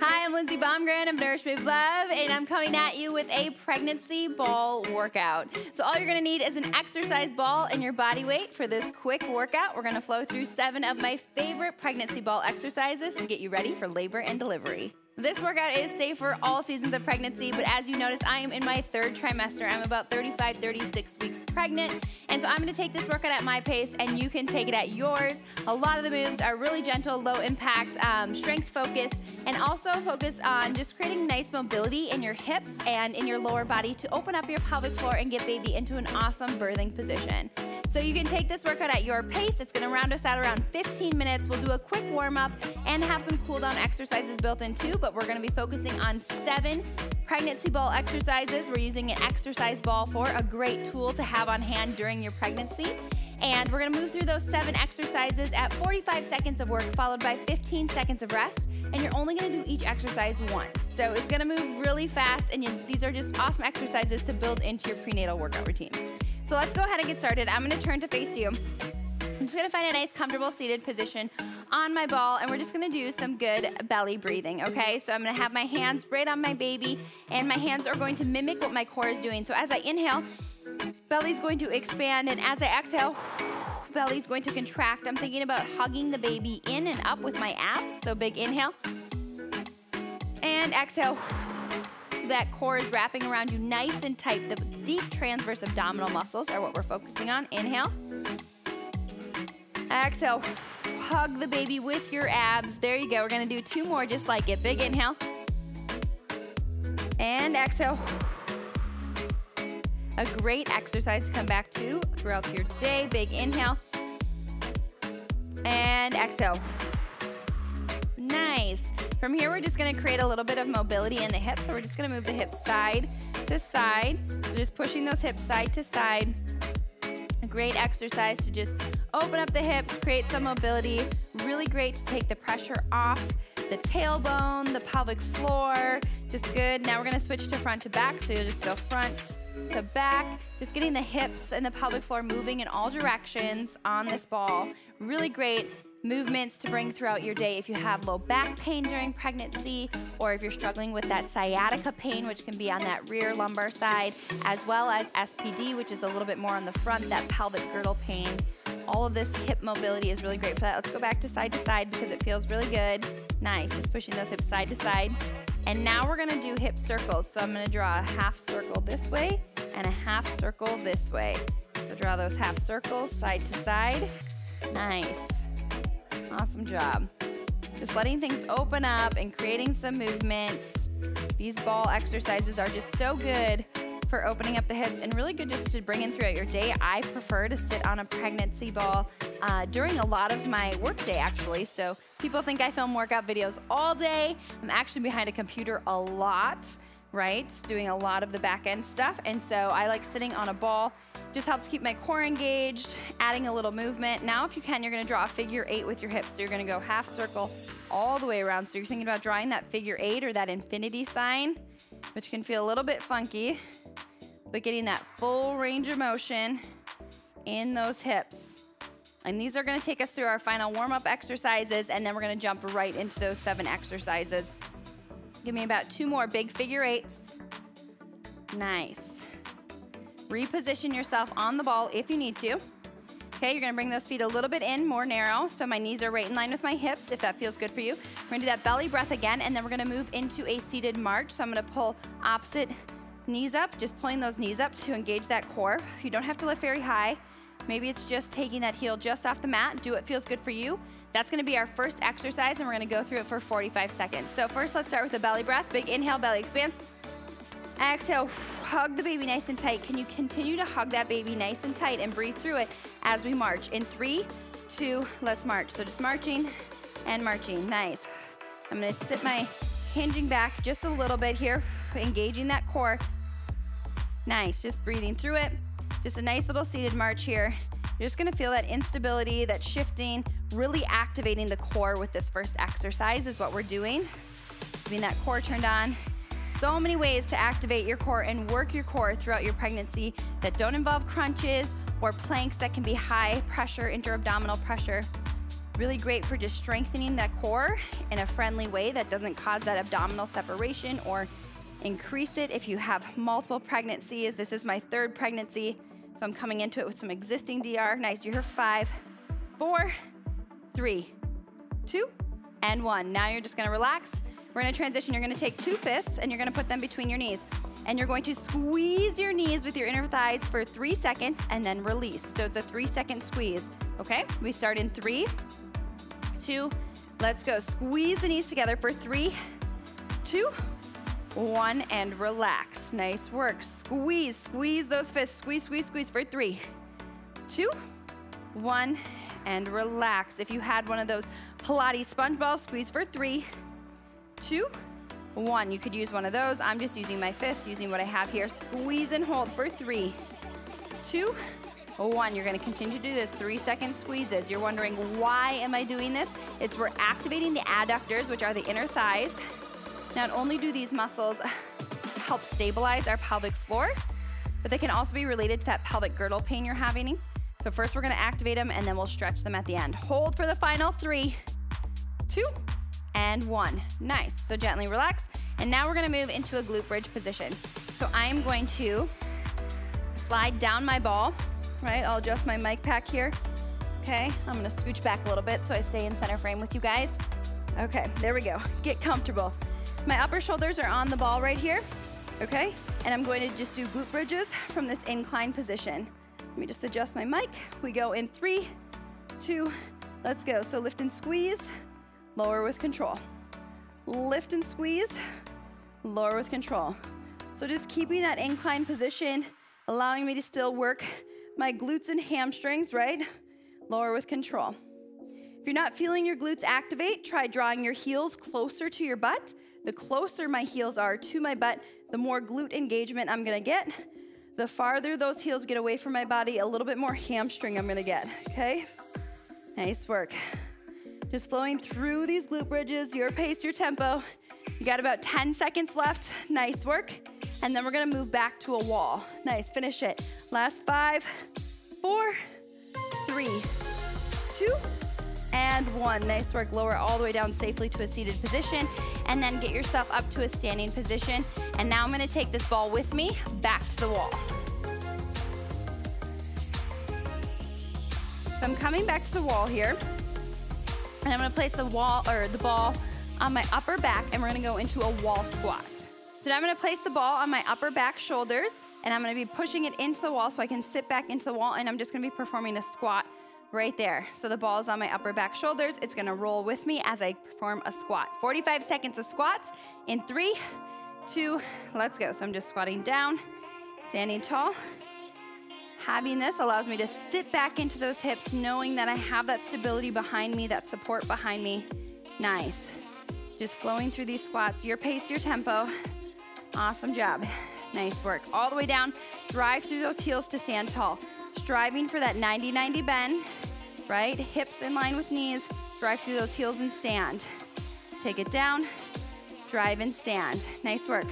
Hi, I'm Lindsay Bomgren of Nourish Move Love, and I'm coming at you with a pregnancy ball workout. So all you're gonna need is an exercise ball and your body weight for this quick workout. We're gonna flow through seven of my favorite pregnancy ball exercises to get you ready for labor and delivery. This workout is safe for all seasons of pregnancy, but as you notice, I am in my third trimester. I'm about 35, 36 weeks pregnant, and so I'm gonna take this workout at my pace, and you can take it at yours. A lot of the moves are really gentle, low impact, um, strength focused, and also focused on just creating nice mobility in your hips and in your lower body to open up your pelvic floor and get baby into an awesome birthing position. So you can take this workout at your pace. It's gonna round us out around 15 minutes. We'll do a quick warm up and have some cool down exercises built in too, but we're gonna be focusing on seven pregnancy ball exercises. We're using an exercise ball for a great tool to have on hand during your pregnancy. And we're gonna move through those seven exercises at 45 seconds of work, followed by 15 seconds of rest. And you're only gonna do each exercise once. So it's gonna move really fast, and you, these are just awesome exercises to build into your prenatal workout routine. So let's go ahead and get started. I'm gonna turn to face you. I'm just gonna find a nice, comfortable seated position on my ball, and we're just gonna do some good belly breathing, okay? So I'm gonna have my hands right on my baby, and my hands are going to mimic what my core is doing. So as I inhale, belly's going to expand, and as I exhale, belly's going to contract. I'm thinking about hugging the baby in and up with my abs. So big inhale, and exhale that core is wrapping around you nice and tight. The deep transverse abdominal muscles are what we're focusing on. Inhale. Exhale. Hug the baby with your abs. There you go. We're going to do two more just like it. Big inhale. And exhale. A great exercise to come back to throughout your day. Big inhale. And exhale. Nice. From here, we're just gonna create a little bit of mobility in the hips. So we're just gonna move the hips side to side. So just pushing those hips side to side. A great exercise to just open up the hips, create some mobility. Really great to take the pressure off the tailbone, the pelvic floor. Just good. Now we're gonna switch to front to back. So you'll just go front to back. Just getting the hips and the pelvic floor moving in all directions on this ball. Really great movements to bring throughout your day if you have low back pain during pregnancy or if you're struggling with that sciatica pain, which can be on that rear lumbar side, as well as SPD, which is a little bit more on the front, that pelvic girdle pain. All of this hip mobility is really great for that. Let's go back to side to side because it feels really good. Nice, just pushing those hips side to side. And now we're gonna do hip circles. So I'm gonna draw a half circle this way and a half circle this way. So draw those half circles side to side. Nice. Awesome job. Just letting things open up and creating some movement. These ball exercises are just so good for opening up the hips and really good just to bring in throughout your day. I prefer to sit on a pregnancy ball uh, during a lot of my workday actually. So people think I film workout videos all day. I'm actually behind a computer a lot right? Doing a lot of the back end stuff. And so I like sitting on a ball. Just helps keep my core engaged, adding a little movement. Now, if you can, you're gonna draw a figure eight with your hips. So you're gonna go half circle all the way around. So you're thinking about drawing that figure eight or that infinity sign, which can feel a little bit funky, but getting that full range of motion in those hips. And these are gonna take us through our final warm-up exercises, and then we're gonna jump right into those seven exercises. Give me about two more big figure eights. Nice. Reposition yourself on the ball if you need to. Okay, you're gonna bring those feet a little bit in, more narrow, so my knees are right in line with my hips, if that feels good for you. We're gonna do that belly breath again, and then we're gonna move into a seated march. So I'm gonna pull opposite knees up, just pulling those knees up to engage that core. You don't have to lift very high. Maybe it's just taking that heel just off the mat. Do what feels good for you. That's gonna be our first exercise and we're gonna go through it for 45 seconds. So first, let's start with the belly breath. Big inhale, belly expands. Exhale, hug the baby nice and tight. Can you continue to hug that baby nice and tight and breathe through it as we march? In three, two, let's march. So just marching and marching, nice. I'm gonna sit my hinging back just a little bit here, engaging that core. Nice, just breathing through it. Just a nice little seated march here. You're just gonna feel that instability, that shifting, really activating the core with this first exercise is what we're doing. Getting that core turned on. So many ways to activate your core and work your core throughout your pregnancy that don't involve crunches or planks that can be high pressure, inter-abdominal pressure. Really great for just strengthening that core in a friendly way that doesn't cause that abdominal separation or increase it if you have multiple pregnancies. This is my third pregnancy, so I'm coming into it with some existing DR. Nice, you're five, four, three, two, and one. Now you're just gonna relax. We're gonna transition. You're gonna take two fists and you're gonna put them between your knees. And you're going to squeeze your knees with your inner thighs for three seconds and then release. So it's a three second squeeze, okay? We start in three, two, let's go. Squeeze the knees together for three, two, one, and relax. Nice work. Squeeze, squeeze those fists. Squeeze, squeeze, squeeze for three, two, one, and relax. If you had one of those Pilates sponge balls, squeeze for three, two, one. You could use one of those. I'm just using my fist, using what I have here. Squeeze and hold for three, two, one. You're gonna continue to do this, three second squeezes. You're wondering, why am I doing this? It's we're activating the adductors, which are the inner thighs. Not only do these muscles help stabilize our pelvic floor, but they can also be related to that pelvic girdle pain you're having. So first we're gonna activate them and then we'll stretch them at the end. Hold for the final three, two, and one. Nice, so gently relax. And now we're gonna move into a glute bridge position. So I'm going to slide down my ball, right? I'll adjust my mic pack here. Okay, I'm gonna scooch back a little bit so I stay in center frame with you guys. Okay, there we go. Get comfortable. My upper shoulders are on the ball right here, okay? And I'm going to just do glute bridges from this incline position. Let me just adjust my mic. We go in three, two, let's go. So lift and squeeze, lower with control. Lift and squeeze, lower with control. So just keeping that incline position, allowing me to still work my glutes and hamstrings, right? Lower with control. If you're not feeling your glutes activate, try drawing your heels closer to your butt. The closer my heels are to my butt, the more glute engagement I'm gonna get. The farther those heels get away from my body, a little bit more hamstring I'm gonna get, okay? Nice work. Just flowing through these glute bridges, your pace, your tempo. You got about 10 seconds left. Nice work. And then we're gonna move back to a wall. Nice, finish it. Last five, four, three, two, and one. Nice work. Lower all the way down safely to a seated position and then get yourself up to a standing position. And now I'm gonna take this ball with me back to the wall. So I'm coming back to the wall here. And I'm gonna place the wall or the ball on my upper back and we're gonna go into a wall squat. So now I'm gonna place the ball on my upper back shoulders and I'm gonna be pushing it into the wall so I can sit back into the wall and I'm just gonna be performing a squat right there. So the ball is on my upper back shoulders. It's gonna roll with me as I perform a squat. 45 seconds of squats in three, two, let's go. So I'm just squatting down, standing tall. Having this allows me to sit back into those hips, knowing that I have that stability behind me, that support behind me. Nice. Just flowing through these squats, your pace, your tempo. Awesome job. Nice work. All the way down, drive through those heels to stand tall striving for that 90-90 bend, right? Hips in line with knees, drive through those heels and stand. Take it down, drive and stand. Nice work.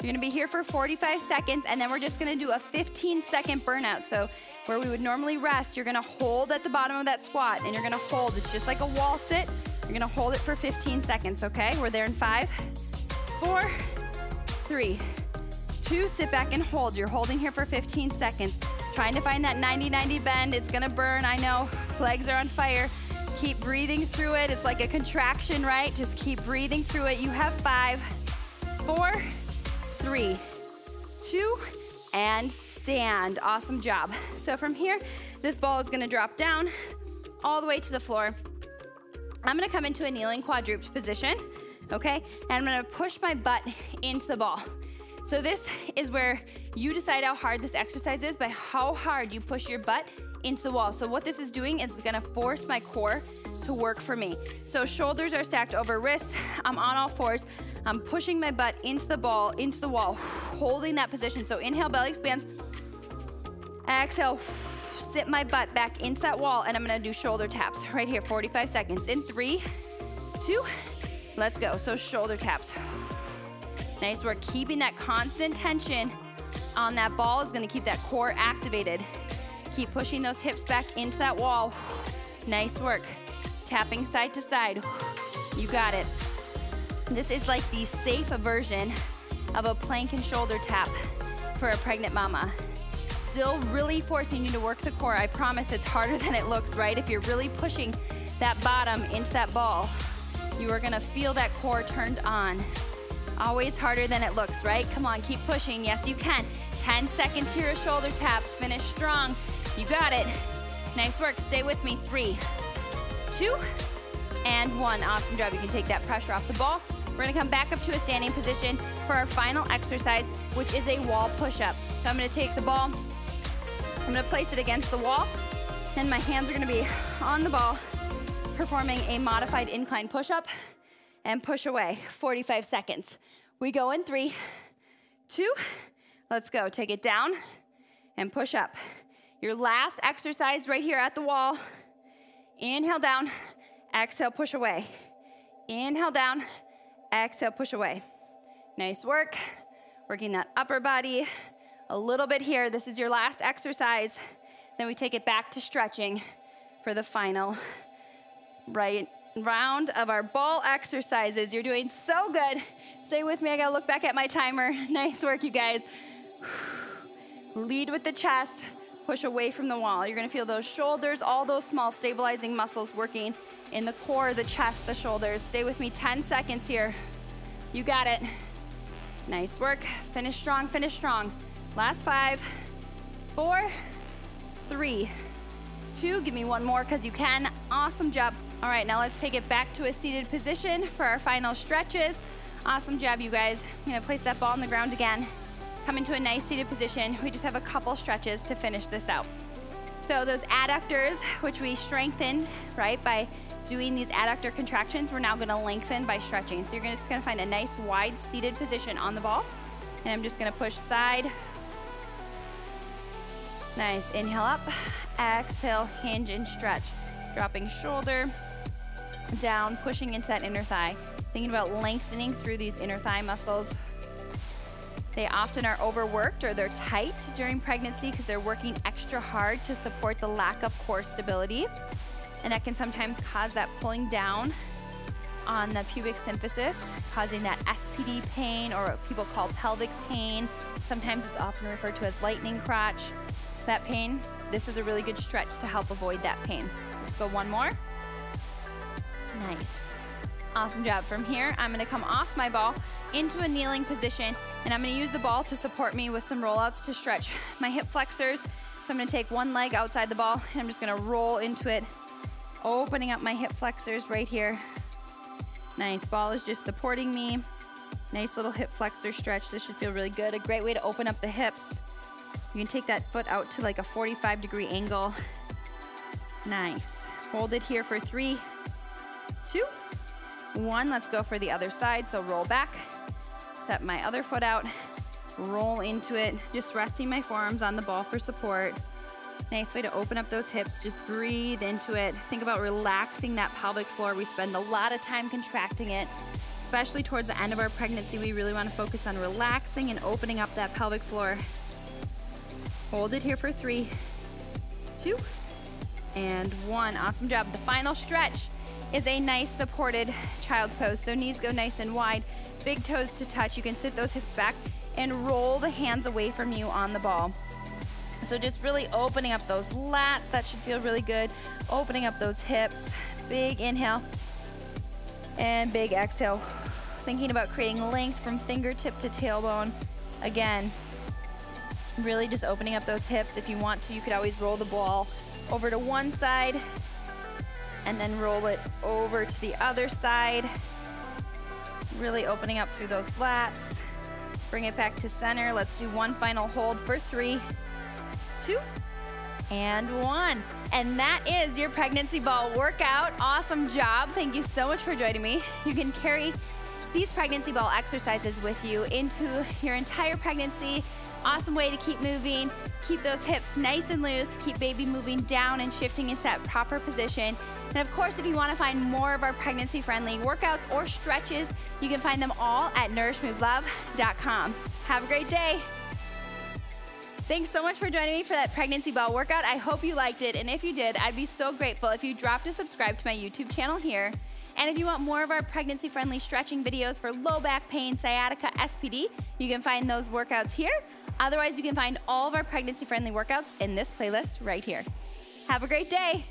You're gonna be here for 45 seconds and then we're just gonna do a 15 second burnout. So where we would normally rest, you're gonna hold at the bottom of that squat and you're gonna hold. It's just like a wall sit. You're gonna hold it for 15 seconds, okay? We're there in five, four, three, two, sit back and hold. You're holding here for 15 seconds. Trying to find that 90-90 bend. It's gonna burn, I know. Legs are on fire. Keep breathing through it. It's like a contraction, right? Just keep breathing through it. You have five, four, three, two, and stand. Awesome job. So from here, this ball is gonna drop down all the way to the floor. I'm gonna come into a kneeling quadruped position, okay? And I'm gonna push my butt into the ball. So this is where you decide how hard this exercise is by how hard you push your butt into the wall. So what this is doing is gonna force my core to work for me. So shoulders are stacked over wrists. I'm on all fours. I'm pushing my butt into the ball, into the wall, holding that position. So inhale, belly expands. Exhale, sit my butt back into that wall and I'm gonna do shoulder taps right here, 45 seconds. In three, two, let's go. So shoulder taps. Nice work, keeping that constant tension on that ball is gonna keep that core activated. Keep pushing those hips back into that wall. Nice work. Tapping side to side. You got it. This is like the safe version of a plank and shoulder tap for a pregnant mama. Still really forcing you to work the core. I promise it's harder than it looks, right? If you're really pushing that bottom into that ball, you are gonna feel that core turned on. Always harder than it looks, right? Come on, keep pushing. Yes, you can. 10 seconds here of shoulder taps. Finish strong. You got it. Nice work. Stay with me. Three, two, and one. Awesome job. You can take that pressure off the ball. We're gonna come back up to a standing position for our final exercise, which is a wall push-up. So I'm gonna take the ball, I'm gonna place it against the wall, and my hands are gonna be on the ball, performing a modified incline push-up and push away, 45 seconds. We go in three, two, let's go. Take it down and push up. Your last exercise right here at the wall. Inhale down, exhale, push away. Inhale down, Exhale, push away. Nice work. Working that upper body a little bit here. This is your last exercise. Then we take it back to stretching for the final right round of our ball exercises. You're doing so good. Stay with me. I gotta look back at my timer. Nice work, you guys. Lead with the chest. Push away from the wall. You're gonna feel those shoulders, all those small stabilizing muscles working in the core, the chest, the shoulders. Stay with me 10 seconds here. You got it. Nice work. Finish strong, finish strong. Last five, four, three, two. Give me one more because you can. Awesome job. All right, now let's take it back to a seated position for our final stretches. Awesome job, you guys. I'm gonna place that ball on the ground again. Come into a nice seated position. We just have a couple stretches to finish this out. So those adductors, which we strengthened, right, by doing these adductor contractions, we're now gonna lengthen by stretching. So you're just gonna find a nice wide seated position on the ball. And I'm just gonna push side. Nice, inhale up, exhale, hinge and stretch. Dropping shoulder down, pushing into that inner thigh. Thinking about lengthening through these inner thigh muscles. They often are overworked or they're tight during pregnancy because they're working extra hard to support the lack of core stability. And that can sometimes cause that pulling down on the pubic symphysis, causing that SPD pain or what people call pelvic pain. Sometimes it's often referred to as lightning crotch. That pain, this is a really good stretch to help avoid that pain. Let's go one more. Nice. Awesome job. From here, I'm gonna come off my ball into a kneeling position and I'm gonna use the ball to support me with some rollouts to stretch my hip flexors. So I'm gonna take one leg outside the ball and I'm just gonna roll into it Opening up my hip flexors right here. Nice, ball is just supporting me. Nice little hip flexor stretch. This should feel really good. A great way to open up the hips. You can take that foot out to like a 45 degree angle. Nice. Hold it here for three, two, one. Let's go for the other side. So roll back, step my other foot out, roll into it, just resting my forearms on the ball for support. Nice way to open up those hips. Just breathe into it. Think about relaxing that pelvic floor. We spend a lot of time contracting it, especially towards the end of our pregnancy. We really want to focus on relaxing and opening up that pelvic floor. Hold it here for three, two, and one. Awesome job. The final stretch is a nice supported child's pose. So knees go nice and wide, big toes to touch. You can sit those hips back and roll the hands away from you on the ball. So just really opening up those lats. That should feel really good. Opening up those hips. Big inhale and big exhale. Thinking about creating length from fingertip to tailbone. Again, really just opening up those hips. If you want to, you could always roll the ball over to one side and then roll it over to the other side. Really opening up through those lats. Bring it back to center. Let's do one final hold for three, two, and one. And that is your pregnancy ball workout. Awesome job. Thank you so much for joining me. You can carry these pregnancy ball exercises with you into your entire pregnancy. Awesome way to keep moving, keep those hips nice and loose, keep baby moving down and shifting into that proper position. And of course, if you want to find more of our pregnancy friendly workouts or stretches, you can find them all at nourishmovelove.com. Have a great day. Thanks so much for joining me for that pregnancy ball workout. I hope you liked it. And if you did, I'd be so grateful if you dropped a subscribe to my YouTube channel here. And if you want more of our pregnancy friendly stretching videos for low back pain, sciatica, SPD, you can find those workouts here. Otherwise, you can find all of our pregnancy friendly workouts in this playlist right here. Have a great day.